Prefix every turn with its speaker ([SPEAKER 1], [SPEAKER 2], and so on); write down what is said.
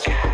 [SPEAKER 1] podcast.